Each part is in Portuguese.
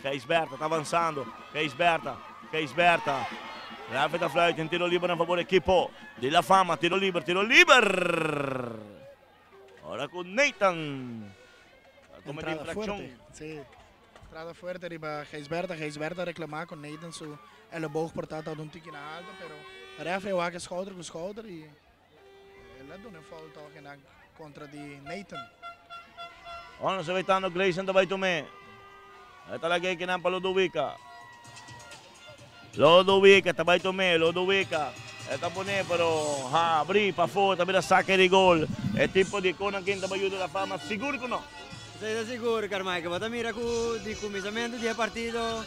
Geisberta tá avançando. Geisberta, Geisberta. Leva da fluit in tiro libero a favore equipo La Fama. Tiro libero, tiro libero. Ora con Nathan. Come di Entrada infrazione. fuerte, sí. Entrada fuerte arriba Geisberta. Geisberta reclamar con Nathan su elleboog portata ad un tikje naar alto, pero ref heeft ook schouder com schouder e ele deu toch in contra di Nathan. Ano sa Vitano Grayson tabay tume. Ay talaga kinampa Lodowica. Lodowica, tabay tume, Lodowica. Ito po niya, pero ha, abri, pa fo, tabi na sake di gol. E tipo di ko nang kinta bayo da fama, siguro ko no. Sei sicuro, Carmaica? Bota mira di cominciamento di partito.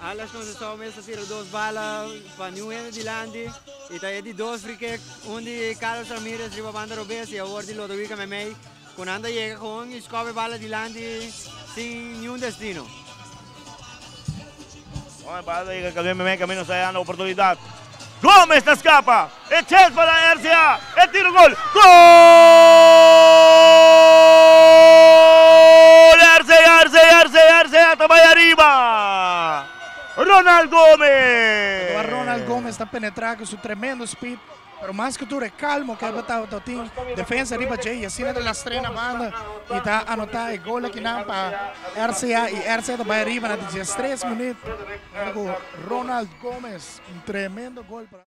Alas não se só mesmo tira duas balas para England de Landi. E tá aí de dois free kick. Um de Carlos Ramirez riba banda Robes e a outro de Lodovica Memei. Quando anda chega com e escove bala de Landi sem nenhum destino. Ay, para que cambió me camino se dando oportunidad. Gómez la escapa. E chance para RCA. E tiro gol. Gol! Ronald Gómez. Agora Ronald Gomes está penetrando com seu tremendo speed, pero mais que tudo é calmo que botar o time defesa arriba Jay, assim é da estrena banda e tá anotar o gol aqui na para RCA e RCA vai arriba na 13 minutos. Ronald Gomes, um tremendo gol para